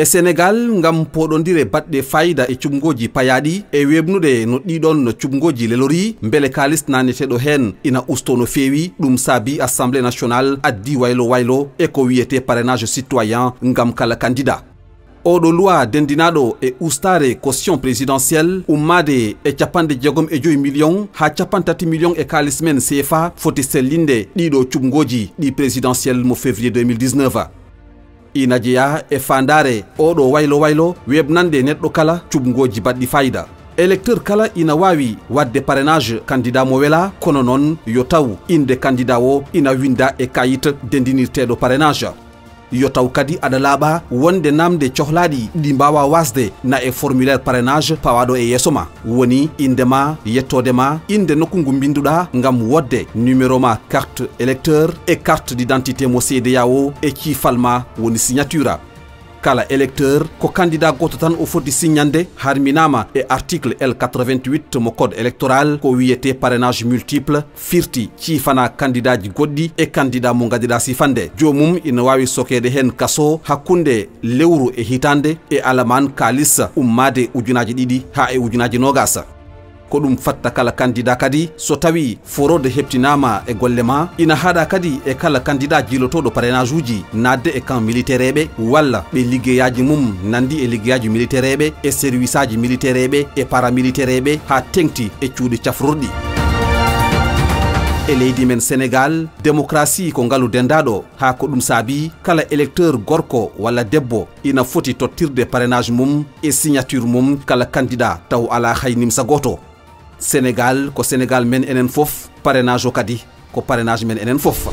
e sénégal ngam poɗodire baɗɗe fayida e cumgoji payaɗi e webnude no ɗiɗon cumgoji lelori. Beele kalis naneteɗo hen ina usto no feewi ɗum saabi assemblée nationale addi waylo waylo e ko wiyete parrainage citoyen ngam kala candidat. Oɗo loi dendinaɗo e ustare caution présidentielle ummade e capanɗe jeegom e joyi million ha capantati million e kalis men cfa foti sellinde ɗiɗo cumgoji ɗi présidentielle mo février 2019 ina jeeya e fandare. Oɗo waylo waylo webnande neɗɗo kala cubgoji baɗɗi fayida. Électeur kala ina wawi wadde parrainage candidat mo wela kono noon yo taw. Inde candidat o ina winda e kayit dendinirteɗo parrainage yo taw kadi aɗa laaɓa wonde namde cohlaɗi ɗi mbawa wasde na e formulaire parrainage pawaɗo e yeeso ma woni indema yettodema inde nokku ngu binduɗa gam wodde. Numéro ma carte électeur e carte d' identité mo cda o e ciifal ma woni signature kala électeur ko candidat goto tan o foti signande harminama e article l 88 mo code électoral ko wiyete parrainage multiple firti ciifana candidat ji goɗɗi e candidat mo gadiɗa sifande. Jomum ina wawi sokede hen kaso hakkunde lewru e hitande e alaman kalis ummade ujunaji ɗiɗi ha e ujunaji nogas. ko ɗum fatta kala candidat kadi. So tawi forode heptinama e golle ma ina haaɗa kadi e kala candidat jilotoɗo parénage uji nadde e camp militaire eɓe walla ɓe liggeyaji mum nandi e liggeyaji militaire eɓe e service aji militaire eɓe e paramilitaire eɓe ha tengti e cuuɗi cafrorɗi. E leydi men sénégal démocratie ko ngaalu dendaɗo ha ko ɗum saabi kala électeur gorko walla debbo ina foti tottirde parénage mum e signature mum kala candidat taw ala hay nimsa goto sénégal ko sénégal men enen fof parrainage o kadi ko parrainage men enen fof